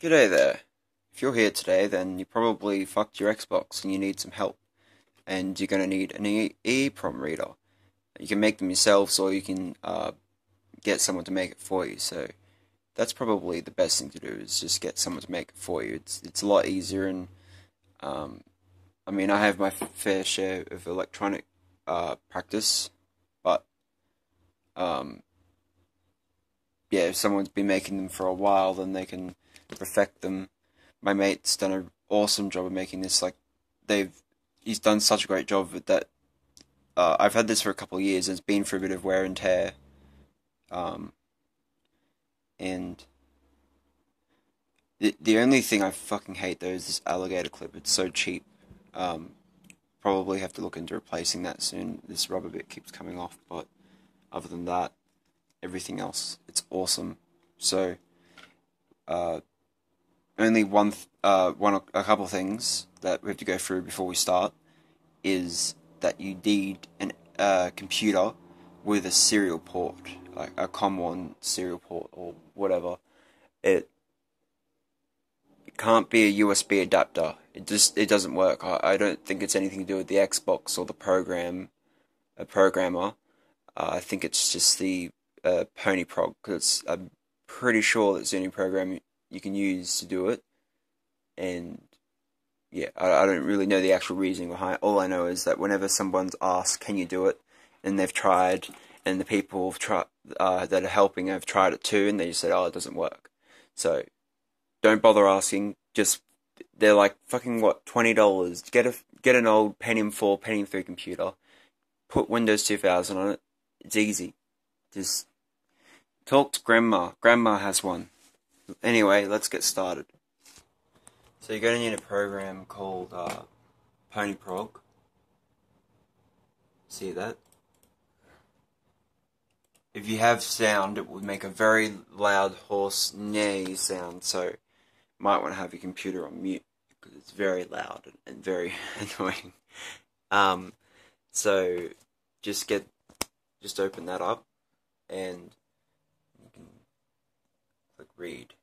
G'day there. If you're here today, then you probably fucked your Xbox and you need some help. And you're going to need an EEPROM reader. You can make them yourselves or you can uh, get someone to make it for you. So that's probably the best thing to do is just get someone to make it for you. It's, it's a lot easier and um, I mean, I have my fair share of electronic uh, practice, but um, yeah, if someone's been making them for a while, then they can perfect them. My mate's done an awesome job of making this. Like, they've he's done such a great job with that. Uh, I've had this for a couple of years, and it's been through a bit of wear and tear. Um, and the the only thing I fucking hate though is this alligator clip. It's so cheap. Um, probably have to look into replacing that soon. This rubber bit keeps coming off, but other than that, everything else, it's awesome. So, uh, only one, uh, one, a couple things that we have to go through before we start is that you need an uh, computer with a serial port, like a COM1 serial port or whatever. It it can't be a USB adapter. It just it doesn't work. I, I don't think it's anything to do with the Xbox or the program, a programmer. Uh, I think it's just the uh, PonyProg. because I'm pretty sure that only program you can use to do it. And yeah, I, I don't really know the actual reasoning behind it. All I know is that whenever someone's asked, "Can you do it?" and they've tried, and the people uh, that are helping have tried it too, and they just said, "Oh, it doesn't work." So don't bother asking. Just they're like fucking what twenty dollars. Get a get an old Pentium four, Pentium three computer. Put Windows two thousand on it. It's easy. Just talk to grandma. Grandma has one. Anyway, let's get started. So you're going to need a program called uh, Ponyprog. See that? If you have sound, it would make a very loud, hoarse, neigh sound. So you might want to have your computer on mute because it's very loud and very annoying. Um, so just get, just open that up, and you can click read.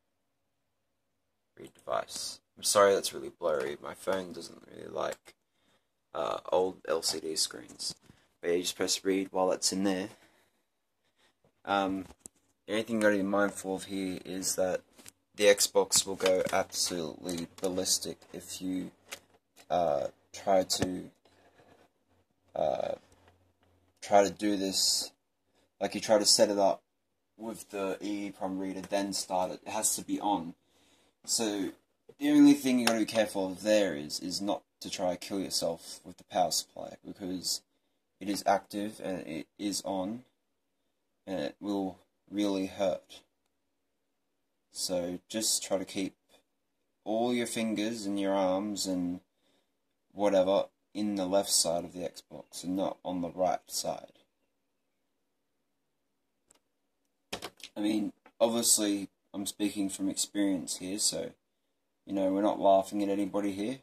Read device. I'm sorry that's really blurry. My phone doesn't really like uh, old LCD screens. But yeah, you just press read while that's in there. Um, the only thing you gotta be mindful of here is that the Xbox will go absolutely ballistic if you uh, try to uh, try to do this like you try to set it up with the EEPROM reader then start it. It has to be on. So the only thing you got to be careful of there is is not to try to kill yourself with the power supply because it is active and it is on and it will really hurt. So just try to keep all your fingers and your arms and whatever in the left side of the Xbox and not on the right side. I mean, obviously, I'm speaking from experience here, so you know we're not laughing at anybody here.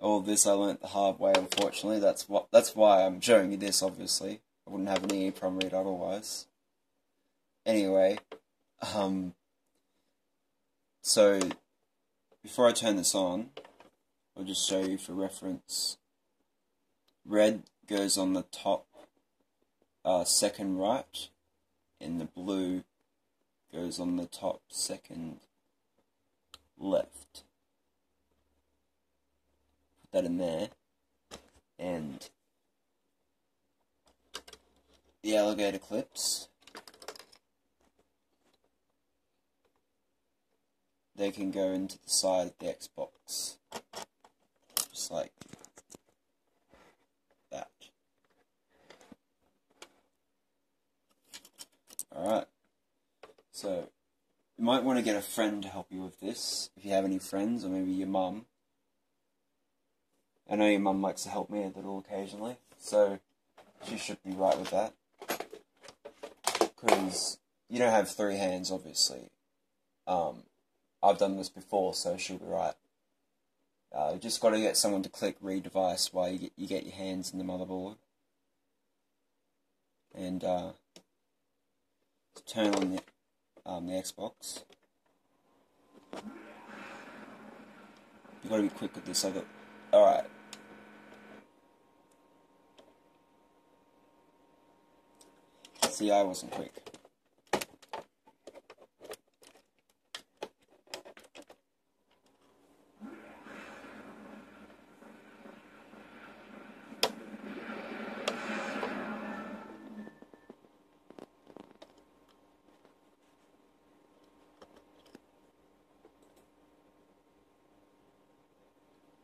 All this I learnt the hard way. Unfortunately, that's what that's why I'm showing you this. Obviously, I wouldn't have an EEPROM read otherwise. Anyway, um, so before I turn this on, I'll just show you for reference. Red goes on the top uh, second right, and the blue goes on the top second left. Put that in there, and the alligator clips. They can go into the side of the Xbox, just like that. Alright, so you might want to get a friend to help you with this, if you have any friends, or maybe your mum. I know your mum likes to help me a little occasionally, so she should be right with that. Because you don't have three hands, obviously. Um, I've done this before, so she'll be right. Uh, you just got to get someone to click read device while you get, you get your hands in the motherboard. And uh, to turn on the, um, the Xbox. You've got to be quick with this. I got. Alright. See, I wasn't quick.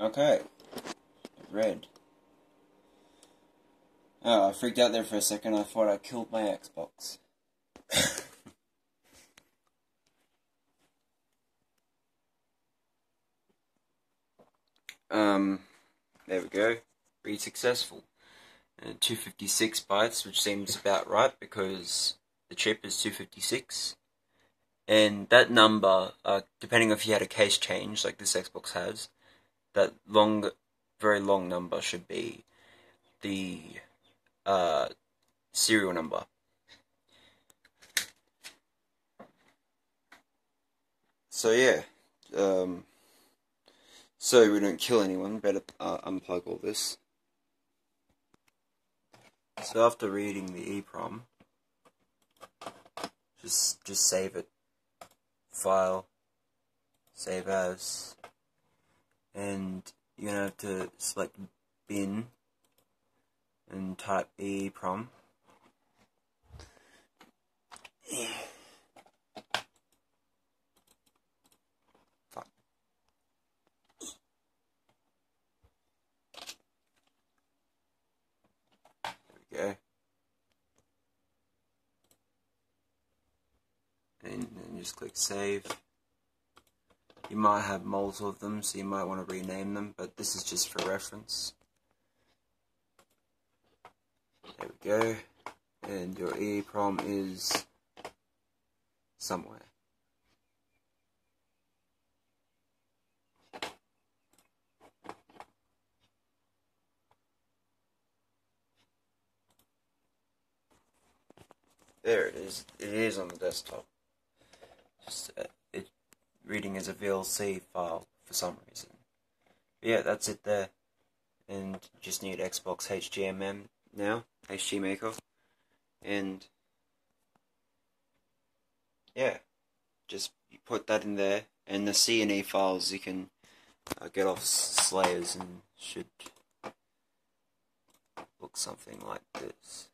Okay. Red. Oh, I freaked out there for a second. I thought I killed my Xbox. um, there we go. Pretty successful. Uh, 256 bytes, which seems about right because the chip is 256. And that number, uh, depending if you had a case change like this Xbox has, that long, very long number should be the uh, serial number. So yeah, um, so we don't kill anyone, better uh, unplug all this. So after reading the EEPROM, just just save it, file, save as, and you're gonna have to select bin and type. Fuck. There we go. And then just click save. You might have multiple of them, so you might want to rename them, but this is just for reference. There we go. And your EEPROM is somewhere. There it is. It is on the desktop. Just uh, it reading as a VLC file for some reason. But yeah, that's it there. And just need Xbox HGMM now, HG Maker. And yeah, just put that in there. And the C and E files you can uh, get off Slayers and should look something like this.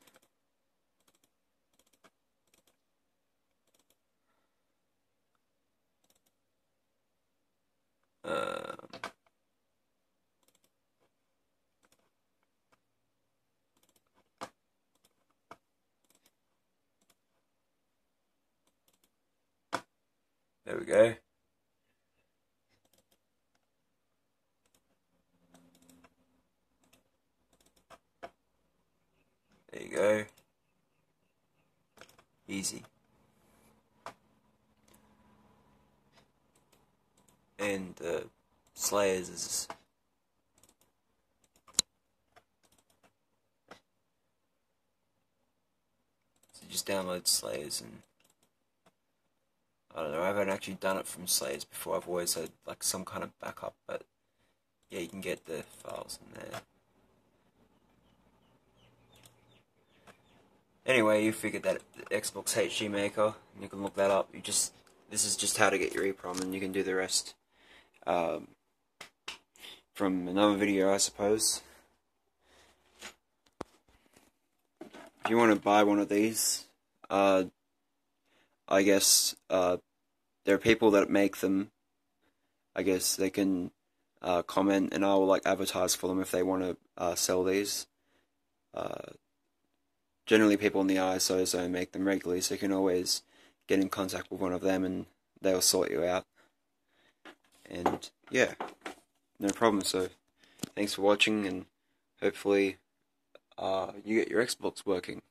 There we go. There you go. Easy. And uh, Slayers is so just download Slayers and I don't know, I haven't actually done it from Slayers before, I've always had like some kind of backup, but yeah, you can get the files in there. Anyway, you figured that Xbox HG Maker, you can look that up. You just this is just how to get your EEPROM, and you can do the rest um, from another video, I suppose. If you want to buy one of these, uh, I guess uh, there are people that make them. I guess they can uh, comment, and I will like advertise for them if they want to uh, sell these. Uh, generally, people in the ISO zone make them regularly, so you can always get in contact with one of them, and they'll sort you out. And yeah, no problem. So thanks for watching, and hopefully uh, you get your Xbox working.